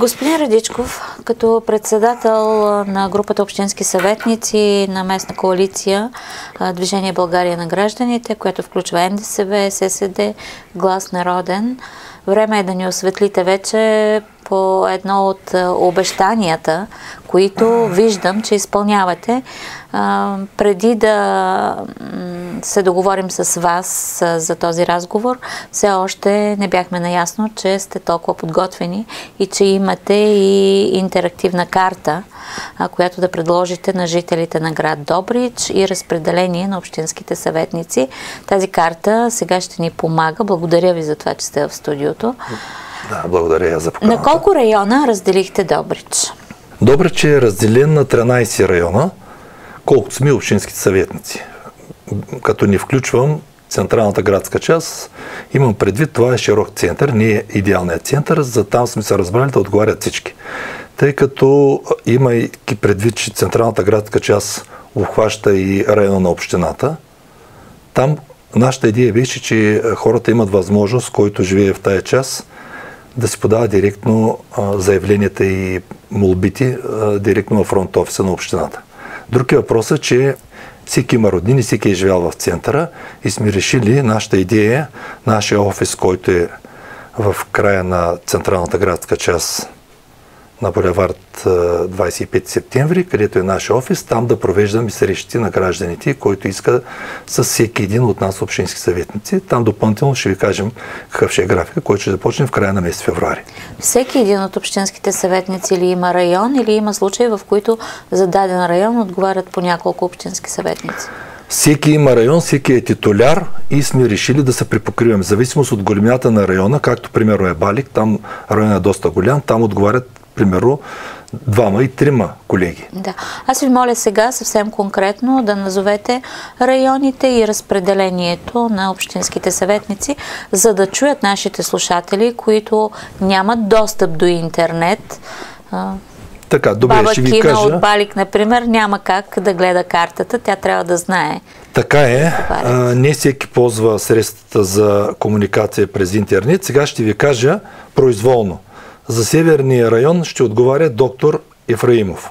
Господин Радичков, като председател на групата общински съветници на местна коалиция Движение България на гражданите, което включва МДСВ, ССД, Глас Народен, време е да ни осветлите вече по едно от обещанията, които виждам, че изпълнявате. преди да се договорим с вас за този разговор, все още не бяхме наясно, че сте толкова подготвени и че имате и интерактивна карта, която да предложите на жителите на град Добрич и разпределение на общинските съветници. Тази карта сега ще ни помага. Благодаря ви за това, че сте в студиото. Да, благодаря за поканата. На колко района разделихте Добрич? Добрич е разделен на 13 района, колкото сме общинските съветници. Като не включвам централната градска част, имам предвид, това е широк център, не е идеалният център, за там сме се разбрали да отговарят всички. Тъй като имайки предвид, че централната градска част обхваща и района на общината, там нашата идея беше, че хората имат възможност, който живее в тая част, да се подава директно заявленията и молбите директно в фронт офиса на общината. Друг е че всеки има роднини, всеки е живял в центъра и сме решили нашата идея, нашия офис, който е в края на централната градска част на булевард 25 септември, където е нашия офис, там да провеждаме срещи на гражданите, който иска с всеки един от нас общински съветници. Там допълнително ще ви кажем какъв ще е графика, който ще започне в края на месец февруари. Всеки един от общинските съветници или има район, или има случаи, в които за даден район отговарят по няколко общински съветници? Всеки има район, всеки е титуляр и сме решили да се припокриваме. В зависимост от големината на района, както примерно е Балик, там районът е доста голям, там отговарят примерно, двама и трима колеги. Да. Аз ви моля сега съвсем конкретно да назовете районите и разпределението на общинските съветници, за да чуят нашите слушатели, които нямат достъп до интернет. Така, добре, Баба ще ви Кина кажа. от Балик, например, няма как да гледа картата. Тя трябва да знае. Така е. А, не всеки ползва средствата за комуникация през интернет. Сега ще ви кажа произволно. За Северния район ще отговаря доктор Ефраимов.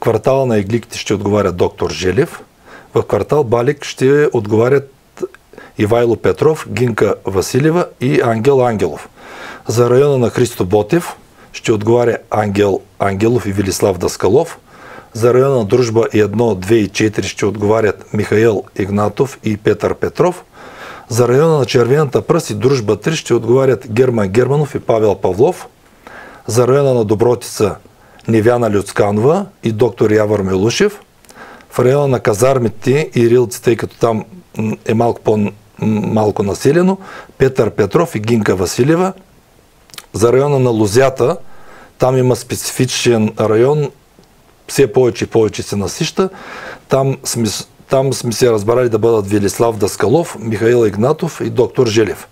Квартала на Игликите ще отговаря доктор Желев. В квартал Балик ще отговарят Ивайло Петров, Гинка Василева и Ангел Ангелов. За района на Христо Ботев ще отговаря Ангел Ангелов и Велислав Даскалов. За района на Дружба 1, 2 и 4 ще отговарят Михаил Игнатов и Петър Петров. За района на Червената пръст и Дружба 3 ще отговарят Герман Германов и Павел Павлов за района на Добротица Невяна Люцканова и доктор Явор Милушев. В района на казармите и Рилци, тъй като там е малко по-малко населено, Петър Петров и Гинка Василева. За района на Лузята, там има специфичен район, все повече и повече се насища. Там сме, там сме се разбрали да бъдат Велислав Даскалов, Михаил Игнатов и доктор Желев.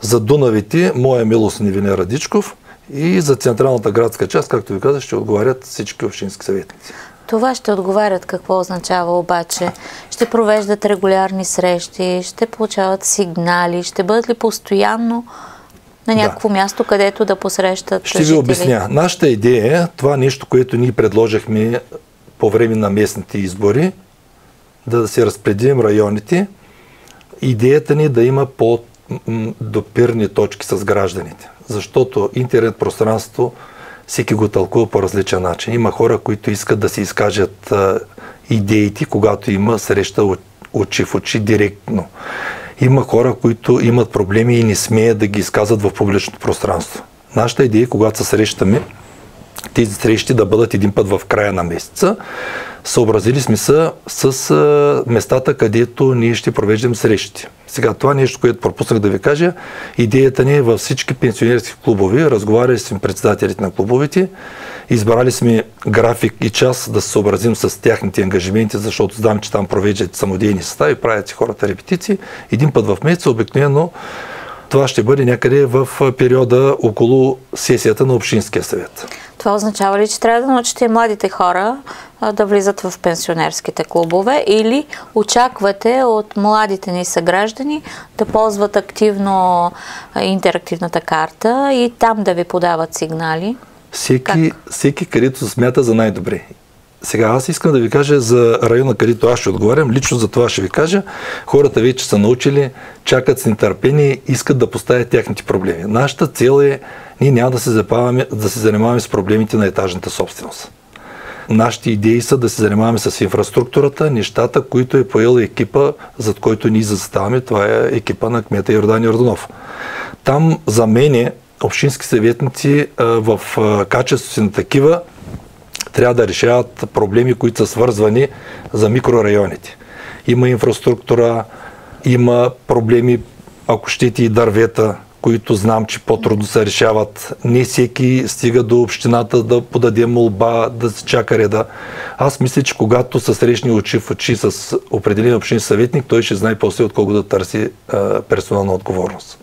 За Дунавите, моя милост Невине Радичков – и за централната градска част, както ви казах, ще отговарят всички общински съветници. Това ще отговарят какво означава обаче? Ще провеждат регулярни срещи, ще получават сигнали, ще бъдат ли постоянно на някакво да. място, където да посрещат Ще жители? ви обясня. Нашата идея е това нещо, което ние предложихме по време на местните избори, да се разпределим районите. Идеята ни е да има по-допирни точки с гражданите защото интернет пространство всеки го тълкува по различен начин. Има хора, които искат да се изкажат а, идеите, когато има среща очи в очи директно. Има хора, които имат проблеми и не смеят да ги изказват в публичното пространство. Нашата идея, когато се срещаме, тези срещи да бъдат един път в края на месеца. Съобразили сме се с местата, където ние ще провеждам срещи. Сега това нещо, което пропуснах да ви кажа, идеята ни е във всички пенсионерски клубови. Разговаряли сме председателите на клубовите, избрали сме график и час да се съобразим с тяхните ангажименти, защото знам, че там провеждат самодейни състави, правят си хората репетиции. Един път в месеца обикновено това ще бъде някъде в периода около сесията на Общинския съвет. Това означава ли, че трябва да научите младите хора да влизат в пенсионерските клубове или очаквате от младите ни съграждани да ползват активно интерактивната карта и там да ви подават сигнали? Всеки, всеки където смята за най-добре. Сега аз искам да ви кажа за района, където аз ще отговарям. Лично за това ще ви кажа. Хората вече са научили, чакат с нетърпение, искат да поставят тяхните проблеми. Нашата цел е, ние няма да се, запаваме, да се занимаваме с проблемите на етажната собственост. Нашите идеи са да се занимаваме с инфраструктурата, нещата, които е поел екипа, зад който ние заставаме. Това е екипа на кмета Йордан Йорданов. Там за мен общински съветници в качеството си на такива трябва да решават проблеми, които са свързвани за микрорайоните. Има инфраструктура, има проблеми, ако щете и дървета, които знам, че по-трудно се решават. Не всеки стига до общината да подаде молба, да се чака реда. Аз мисля, че когато се срещне очи в очи с определен общин съветник, той ще знае после отколко да търси а, персонална отговорност.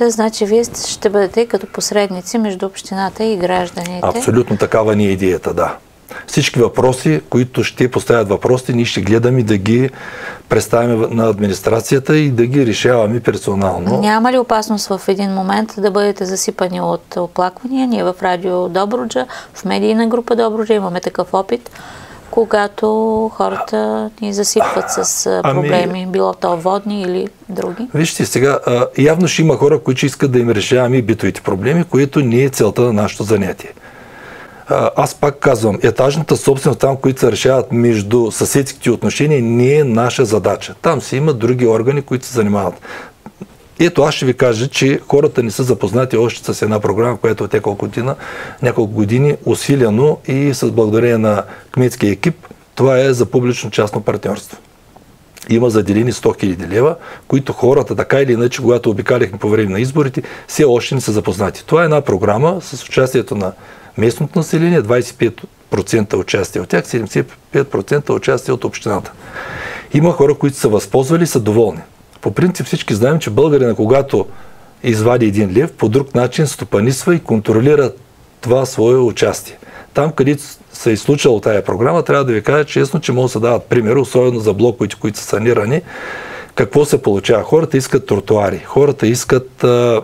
Та, значи, вие ще бъдете като посредници между общината и гражданите. Абсолютно такава ни е идеята, да. Всички въпроси, които ще поставят въпроси, ние ще гледаме да ги представяме на администрацията и да ги решаваме персонално. Няма ли опасност в един момент да бъдете засипани от оплаквания? Ние в радио Добруджа, в медийна група Добруджа имаме такъв опит когато хората ни засипват с ами- проблеми, ами, било то водни или други? Вижте, сега явно ще има хора, които искат да им решаваме и битовите проблеми, което не е целта на нашето занятие. Аз пак казвам, етажната собственост там, които се решават между съседските отношения, не е наша задача. Там си има други органи, които се занимават. Ето аз ще ви кажа, че хората не са запознати още с една програма, която от няколко, година, няколко години усилено и с благодарение на кметския екип, това е за публично-частно партньорство. Има заделени 100 000 лева, които хората така или иначе, когато обикаляхме по време на изборите, все още не са запознати. Това е една програма с участието на местното население, 25% участие от тях, 75% участие от общината. Има хора, които са възползвали и са доволни. По принцип всички знаем, че българина, когато извади един лев, по друг начин стопанисва и контролира това свое участие. Там, където се е случила тая програма, трябва да ви кажа честно, че могат да се дават пример, особено за блоковете, които са санирани. Какво се получава? Хората искат тротуари, хората искат а,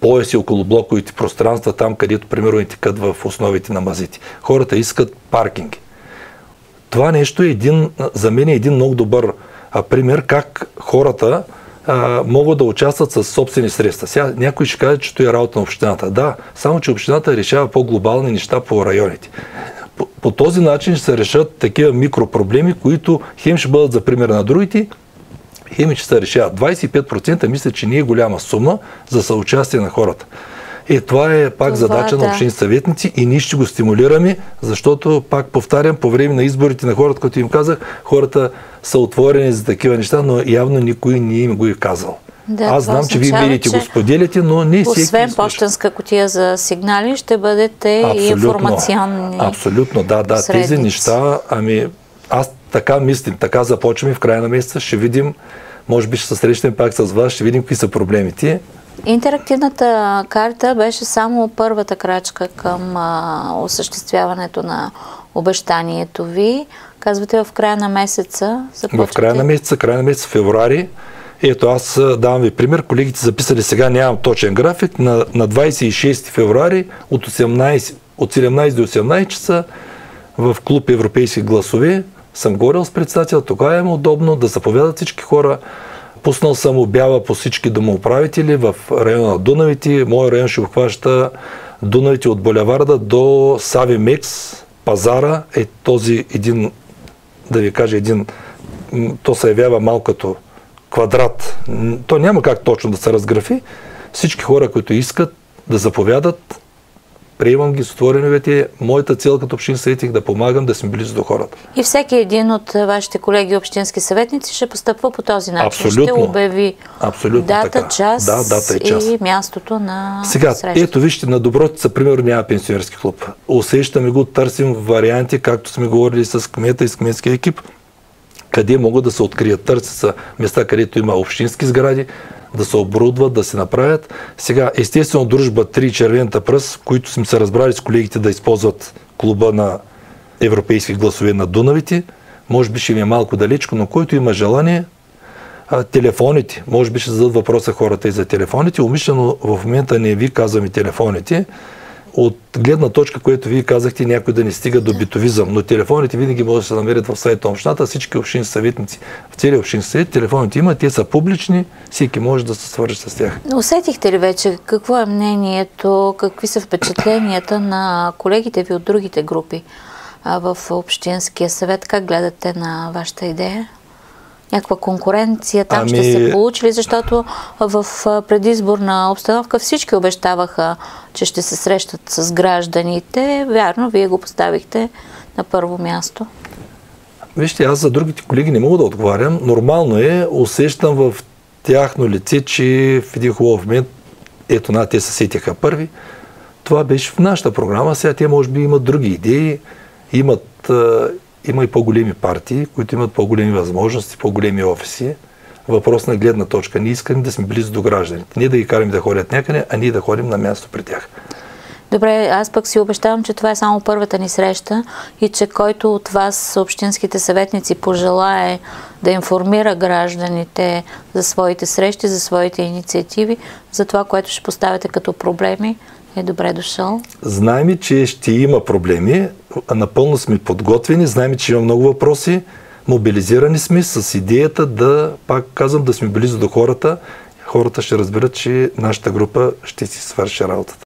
пояси около блоковите пространства, там където примерно и текат в основите на мазите. Хората искат паркинги. Това нещо е един, за мен е един много добър а, пример как хората а, могат да участват с собствени средства. Сега някой ще каже, че това е работа на общината. Да, само че общината решава по-глобални неща по районите. По, по този начин ще се решат такива микропроблеми, които хем ще бъдат за пример на другите, хем ще се решават. 25% мисля, че не е голяма сума за съучастие на хората. Е, това е пак това, задача да. на общини съветници и ние ще го стимулираме, защото, пак повтарям, по време на изборите на хората, като им казах, хората са отворени за такива неща, но явно никой не им го е казал. Да, Аз знам, че вие медиите го споделяте, но не всеки Освен почтенска котия за сигнали, ще бъдете абсолютно, и информационни Абсолютно, да, да. Средници. Тези неща, ами аз така мислим, така започваме в края на месеца, ще видим, може би ще се срещнем пак с вас, ще видим какви са проблемите. Интерактивната карта беше само първата крачка към а, осъществяването на обещанието ви. Казвате в края на месеца. Започвате... В края на месеца, края на месеца февруари. Ето аз давам ви пример. Колегите записали сега, нямам точен график. На, на 26 февруари от, 18, от 17 до 18 часа в клуб Европейски гласове съм говорил с председател. Тогава е удобно да заповядат всички хора Пуснал съм обява по всички домоуправители в района на Дунавите. Моя район ще обхваща Дунавите от Боляварда до Сави Мекс, пазара е този един, да ви кажа, един, то се явява малко като квадрат. То няма как точно да се разграфи. Всички хора, които искат да заповядат, приемам ги с отворени вети. Моята цел като общин съветник да помагам да сме близо до хората. И всеки един от вашите колеги общински съветници ще постъпва по този начин. Абсолютно. Ще обяви Абсолютно дата, така. час, да, дата и, час и мястото на Сега, среща. ето вижте, на доброто са, примерно, няма пенсионерски клуб. Усещаме го, търсим варианти, както сме говорили с кмета и с кметския екип, къде могат да се открият. Търси са места, където има общински сгради, да се оборудват, да се направят. Сега, естествено, дружба 3 червената пръст, които сме се разбрали с колегите да използват клуба на европейски гласове на Дунавите, може би ще ми е малко далечко, но който има желание, телефоните, може би ще зададат въпроса хората и за телефоните. Умишлено в момента не ви казваме телефоните. От гледна точка, което вие казахте, някой да не стига до битовизъм, но телефоните винаги могат да се намерят в сайта общината. Всички общински съветници в целия общински съвет телефоните има, те са публични, всеки може да се свържи с тях. Усетихте ли вече какво е мнението, какви са впечатленията на колегите ви от другите групи в Общинския съвет? Как гледате на вашата идея? някаква конкуренция там ами... ще се получи ли? Защото в предизборна обстановка всички обещаваха, че ще се срещат с гражданите. Вярно, вие го поставихте на първо място. Вижте, аз за другите колеги не мога да отговарям. Нормално е, усещам в тяхно лице, че в един хубав момент, ето на, те се сетиха първи. Това беше в нашата програма. Сега те може би имат други идеи, имат има и по-големи партии, които имат по-големи възможности, по-големи офиси. Въпрос на гледна точка. Ние искаме да сме близо до гражданите. Не да ги караме да ходят някъде, а ние да ходим на място при тях. Добре, аз пък си обещавам, че това е само първата ни среща и че който от вас, общинските съветници, пожелае да информира гражданите за своите срещи, за своите инициативи, за това, което ще поставяте като проблеми, е добре дошъл. Знаем, че ще има проблеми. Напълно сме подготвени. Знаем, че има много въпроси. Мобилизирани сме с идеята да, пак казвам, да сме близо до хората. Хората ще разберат, че нашата група ще си свърши работата.